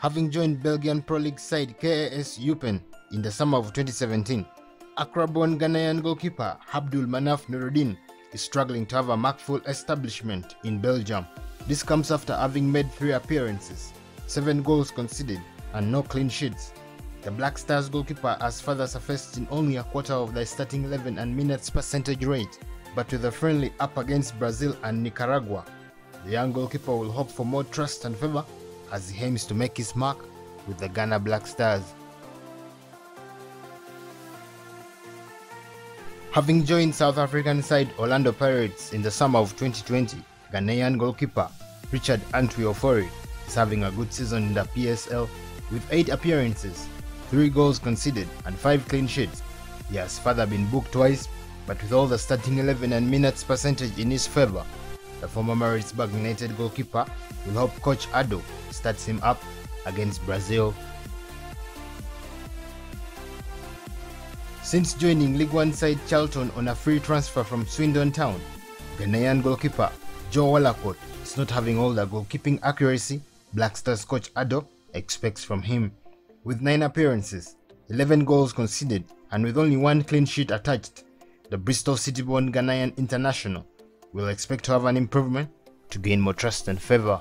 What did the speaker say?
Having joined Belgian Pro League side KAS Eupen in the summer of 2017, Accra-born Ghanaian goalkeeper Abdul Manaf Nurudeen is struggling to have a markful establishment in Belgium. This comes after having made three appearances, seven goals conceded, and no clean sheets. The Black Stars goalkeeper has further surfaced in only a quarter of the starting 11 and minutes percentage rate, but with a friendly up against Brazil and Nicaragua, the young goalkeeper will hope for more trust and favour as he aims to make his mark with the Ghana Black Stars. Having joined South African side Orlando Pirates in the summer of 2020, Ghanaian goalkeeper Richard Antwi Ofori is having a good season in the PSL with 8 appearances, 3 goals conceded and 5 clean sheets. He has further been booked twice, but with all the starting 11 and minutes percentage in his favour, the former Maritzburg United goalkeeper will help coach Addo starts him up against Brazil Since joining League One side Charlton on a free transfer from Swindon Town, Ghanaian goalkeeper Joe Wollacott is not having all the goalkeeping accuracy Black Stars coach Addo expects from him. With 9 appearances, 11 goals conceded, and with only one clean sheet attached, the Bristol City born Ghanaian international will expect to have an improvement to gain more trust and favour.